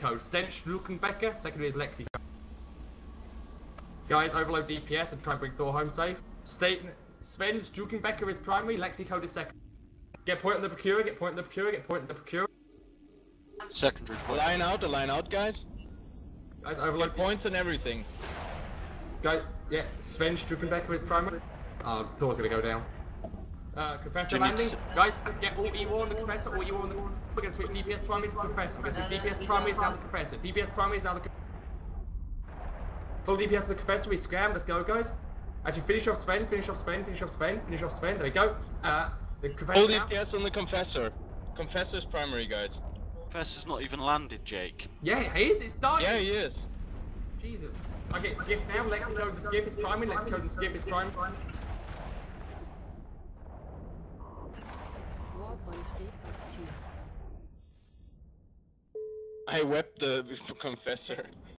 Code. Stench Lukenbecker, secondary is Lexi. Guys, overload DPS and try and bring Thor home safe. State Sven Jukenbecker is primary, Lexi Code is second. Get point on the procurer, get point on the procurer, get point on the procurer. Secondary point. Line out, line out, guys. Guys, overload Get points and everything. Guys, yeah, Sven Strukenbecker is primary. Uh, Thor's gonna go down. Uh, Confessor Do you landing. Guys, get all E1 on the Confessor, all E1 on the... We're gonna switch DPS primary to the Confessor. We're gonna switch DPS primary is now the Confessor. DPS primary is now the... Full DPS to the Confessor, we scram, let's go, guys. Actually, finish off Sven, finish off Sven, finish off Sven, finish off Sven, there we go. Uh, the Confessor Full now. DPS on the Confessor. Confessor's primary, guys. Confessor's not even landed, Jake. Yeah, he is, it's dying. Yeah, he is. Jesus. Okay, Skiff now, Lexi code the Skiff is primary, Lexi code the Skiff is primary. I wept the Confessor.